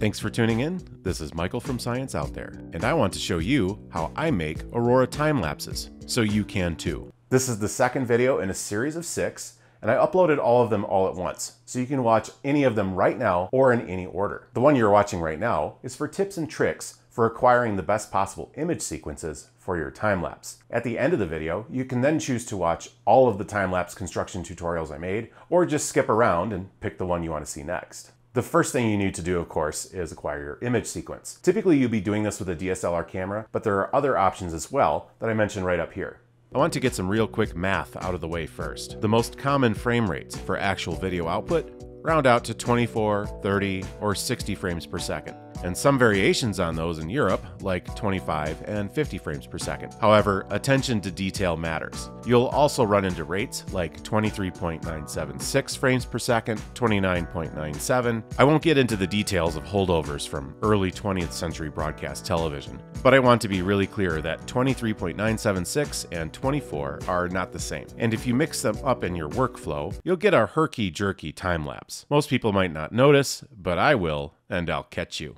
Thanks for tuning in. This is Michael from Science Out There, and I want to show you how I make Aurora time lapses so you can too. This is the second video in a series of six, and I uploaded all of them all at once, so you can watch any of them right now or in any order. The one you're watching right now is for tips and tricks for acquiring the best possible image sequences for your time lapse. At the end of the video, you can then choose to watch all of the time lapse construction tutorials I made, or just skip around and pick the one you want to see next. The first thing you need to do, of course, is acquire your image sequence. Typically, you'll be doing this with a DSLR camera, but there are other options as well that I mentioned right up here. I want to get some real quick math out of the way first. The most common frame rates for actual video output round out to 24, 30, or 60 frames per second and some variations on those in Europe, like 25 and 50 frames per second. However, attention to detail matters. You'll also run into rates like 23.976 frames per second, 29.97. I won't get into the details of holdovers from early 20th century broadcast television, but I want to be really clear that 23.976 and 24 are not the same. And if you mix them up in your workflow, you'll get a herky-jerky time lapse. Most people might not notice, but I will, and I'll catch you.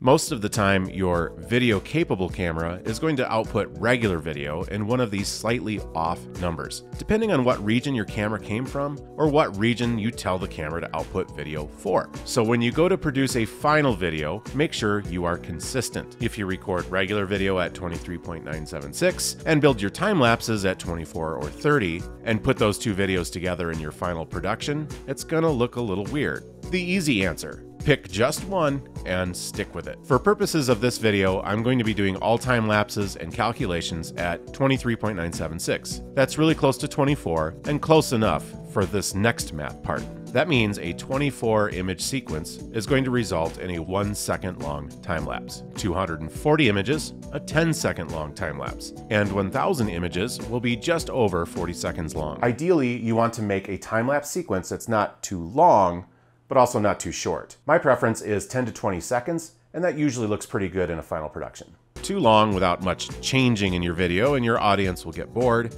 Most of the time, your video capable camera is going to output regular video in one of these slightly off numbers, depending on what region your camera came from or what region you tell the camera to output video for. So when you go to produce a final video, make sure you are consistent. If you record regular video at 23.976 and build your time lapses at 24 or 30 and put those two videos together in your final production, it's gonna look a little weird. The easy answer Pick just one and stick with it. For purposes of this video, I'm going to be doing all time lapses and calculations at 23.976. That's really close to 24 and close enough for this next math part. That means a 24 image sequence is going to result in a 1 second long time lapse. 240 images, a 10 second long time lapse. And 1000 images will be just over 40 seconds long. Ideally, you want to make a time lapse sequence that's not too long, but also not too short. My preference is 10 to 20 seconds, and that usually looks pretty good in a final production. Too long without much changing in your video and your audience will get bored.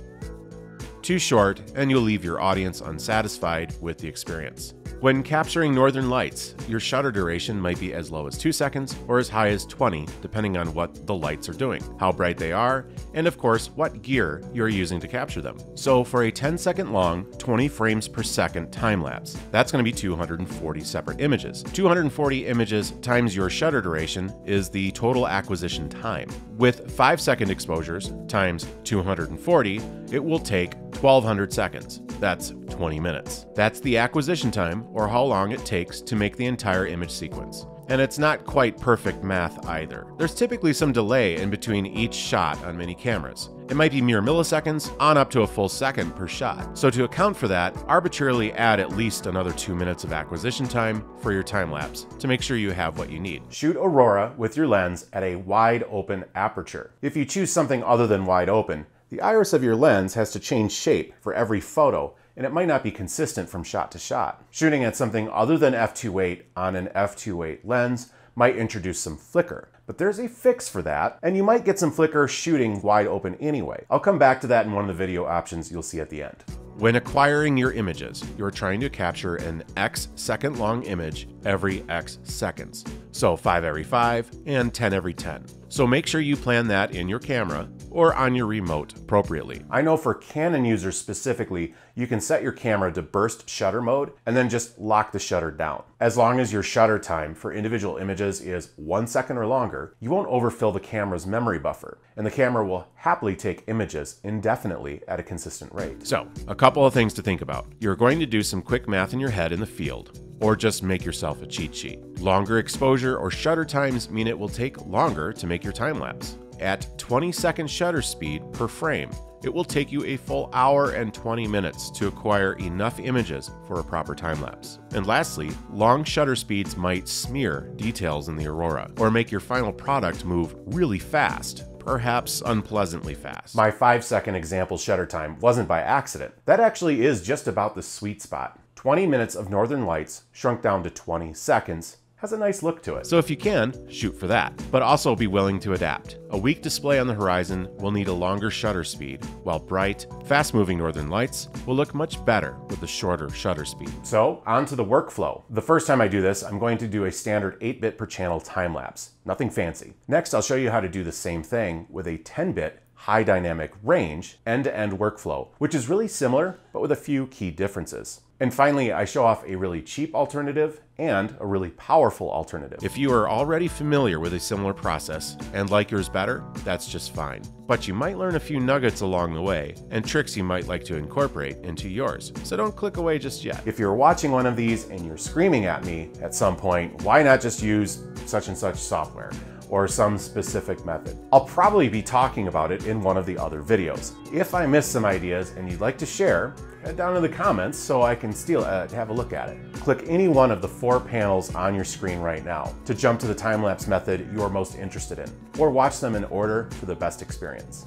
Too short and you'll leave your audience unsatisfied with the experience. When capturing northern lights, your shutter duration might be as low as 2 seconds or as high as 20, depending on what the lights are doing, how bright they are, and of course, what gear you're using to capture them. So for a 10 second long, 20 frames per second time lapse, that's going to be 240 separate images. 240 images times your shutter duration is the total acquisition time. With 5 second exposures times 240, it will take 1200 seconds. That's 20 minutes. That's the acquisition time, or how long it takes to make the entire image sequence. And it's not quite perfect math either. There's typically some delay in between each shot on many cameras. It might be mere milliseconds, on up to a full second per shot. So to account for that, arbitrarily add at least another two minutes of acquisition time for your time lapse to make sure you have what you need. Shoot Aurora with your lens at a wide open aperture. If you choose something other than wide open, the iris of your lens has to change shape for every photo, and it might not be consistent from shot to shot. Shooting at something other than f2.8 on an f2.8 lens might introduce some flicker, but there's a fix for that, and you might get some flicker shooting wide open anyway. I'll come back to that in one of the video options you'll see at the end. When acquiring your images, you're trying to capture an X second long image every X seconds. So 5 every 5 and 10 every 10. So make sure you plan that in your camera or on your remote appropriately. I know for Canon users specifically, you can set your camera to burst shutter mode and then just lock the shutter down. As long as your shutter time for individual images is one second or longer, you won't overfill the camera's memory buffer, and the camera will happily take images indefinitely at a consistent rate. So, a couple of things to think about. You're going to do some quick math in your head in the field, or just make yourself a cheat sheet. Longer exposure or shutter times mean it will take longer to make your time lapse. At 20 second shutter speed per frame, it will take you a full hour and 20 minutes to acquire enough images for a proper time lapse. And lastly, long shutter speeds might smear details in the Aurora or make your final product move really fast, perhaps unpleasantly fast. My 5 second example shutter time wasn't by accident. That actually is just about the sweet spot. 20 minutes of northern lights shrunk down to 20 seconds has a nice look to it. So if you can, shoot for that, but also be willing to adapt. A weak display on the horizon will need a longer shutter speed, while bright, fast moving northern lights will look much better with a shorter shutter speed. So on to the workflow. The first time I do this, I'm going to do a standard 8-bit per channel time lapse, nothing fancy. Next, I'll show you how to do the same thing with a 10-bit high dynamic range end-to-end workflow, which is really similar, but with a few key differences. And finally, I show off a really cheap alternative and a really powerful alternative. If you are already familiar with a similar process and like yours better, that's just fine. But you might learn a few nuggets along the way and tricks you might like to incorporate into yours. So don't click away just yet. If you're watching one of these and you're screaming at me at some point, why not just use such and such software? or some specific method. I'll probably be talking about it in one of the other videos. If I miss some ideas and you'd like to share, down in the comments so I can steal uh, have a look at it. Click any one of the four panels on your screen right now to jump to the time-lapse method you're most interested in, or watch them in order for the best experience.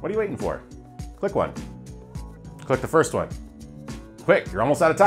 What are you waiting for? Click one. Click the first one. Quick, you're almost out of time.